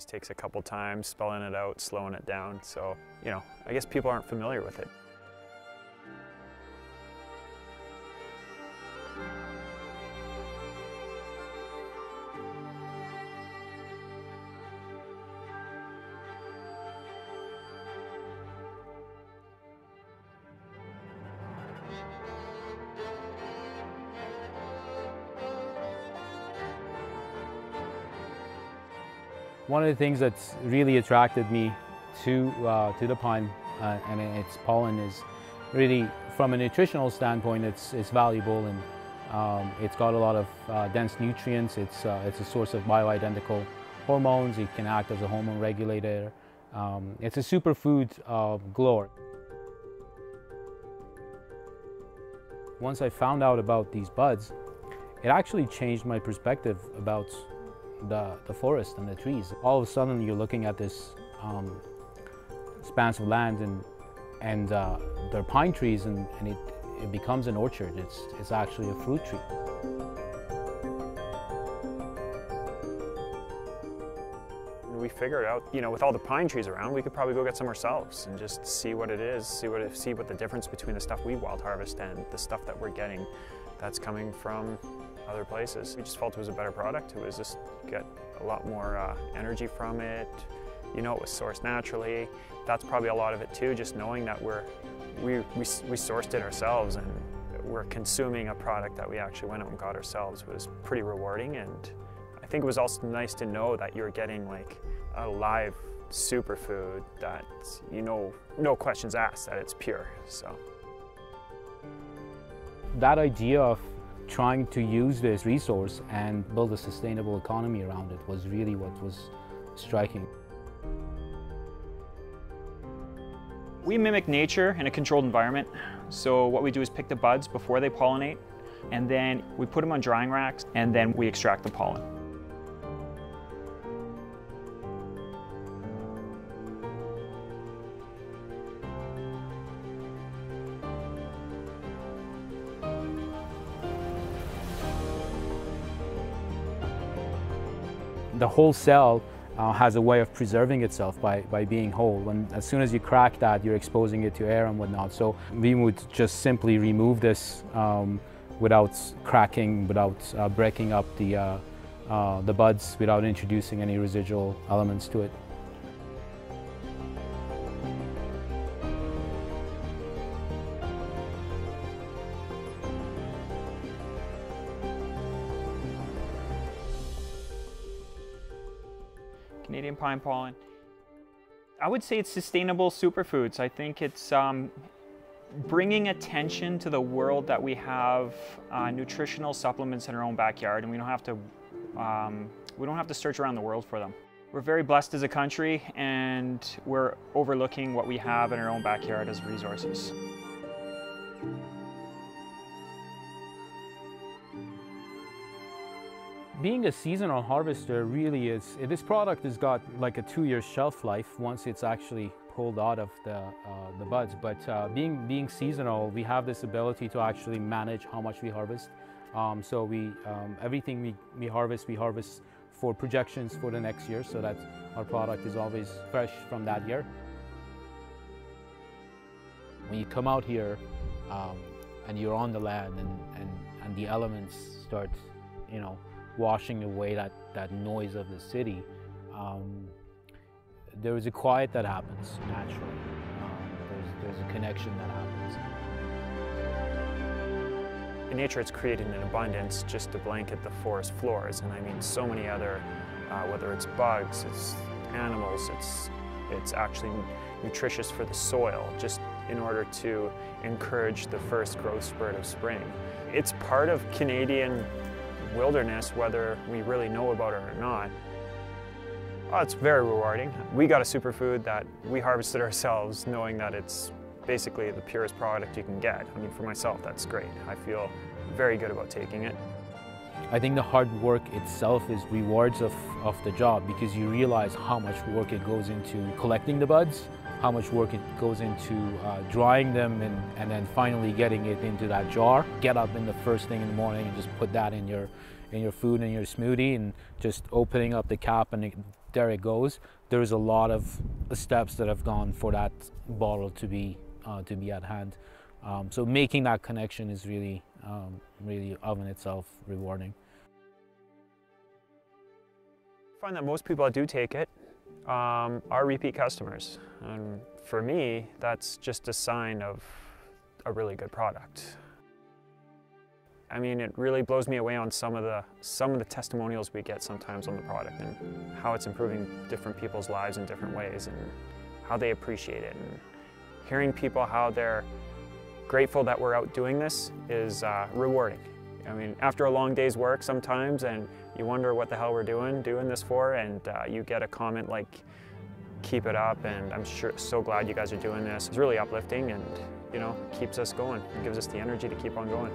always takes a couple times spelling it out, slowing it down. So, you know, I guess people aren't familiar with it. One of the things that's really attracted me to, uh, to the pine uh, and its pollen is really from a nutritional standpoint it's, it's valuable and um, it's got a lot of uh, dense nutrients. It's, uh, it's a source of bioidentical hormones. It can act as a hormone regulator. Um, it's a superfood of glory. Once I found out about these buds, it actually changed my perspective about the, the forest and the trees. All of a sudden you're looking at this um, expanse of land and, and uh, there are pine trees and, and it, it becomes an orchard. It's, it's actually a fruit tree. We figured out, you know, with all the pine trees around, we could probably go get some ourselves and just see what it is, see what, see what the difference between the stuff we wild harvest and the stuff that we're getting that's coming from other places. We just felt it was a better product. It was just get a lot more uh, energy from it. You know, it was sourced naturally. That's probably a lot of it too, just knowing that we're, we, we, we sourced it ourselves and we're consuming a product that we actually went out and got ourselves was pretty rewarding. And I think it was also nice to know that you're getting like a live superfood that you know, no questions asked, that it's pure, so. That idea of trying to use this resource and build a sustainable economy around it was really what was striking. We mimic nature in a controlled environment. So what we do is pick the buds before they pollinate, and then we put them on drying racks, and then we extract the pollen. The whole cell uh, has a way of preserving itself by, by being whole. And as soon as you crack that, you're exposing it to air and whatnot. So we would just simply remove this um, without cracking, without uh, breaking up the, uh, uh the buds, without introducing any residual elements to it. Canadian pine pollen. I would say it's sustainable superfoods. I think it's um, bringing attention to the world that we have uh, nutritional supplements in our own backyard and we don't have to um, we don't have to search around the world for them. We're very blessed as a country and we're overlooking what we have in our own backyard as resources. Being a seasonal harvester really is, this product has got like a two-year shelf life once it's actually pulled out of the, uh, the buds. But uh, being, being seasonal, we have this ability to actually manage how much we harvest. Um, so we, um, everything we, we harvest, we harvest for projections for the next year so that our product is always fresh from that year. When you come out here um, and you're on the land and, and, and the elements start, you know, washing away that, that noise of the city, um, there is a quiet that happens naturally. Um, there's, there's a connection that happens. In nature, it's created an abundance just to blanket the forest floors, and I mean so many other, uh, whether it's bugs, it's animals, it's, it's actually nutritious for the soil, just in order to encourage the first growth spurt of spring. It's part of Canadian wilderness, whether we really know about it or not. Oh, it's very rewarding. We got a superfood that we harvested ourselves knowing that it's basically the purest product you can get. I mean, for myself, that's great. I feel very good about taking it. I think the hard work itself is rewards of, of the job because you realize how much work it goes into collecting the buds, how much work it goes into uh, drying them and, and then finally getting it into that jar. Get up in the first thing in the morning and just put that in your, in your food and your smoothie and just opening up the cap and there it goes. There's a lot of steps that have gone for that bottle to be uh, to be at hand. Um, so making that connection is really, um, really of in itself rewarding. I find that most people that do take it um, are repeat customers. And for me, that's just a sign of a really good product. I mean, it really blows me away on some of the some of the testimonials we get sometimes on the product and how it's improving different people's lives in different ways and how they appreciate it and hearing people how they're grateful that we're out doing this is uh, rewarding. I mean, after a long day's work sometimes and you wonder what the hell we're doing, doing this for, and uh, you get a comment like, keep it up, and I'm sure so glad you guys are doing this. It's really uplifting and, you know, keeps us going. It gives us the energy to keep on going.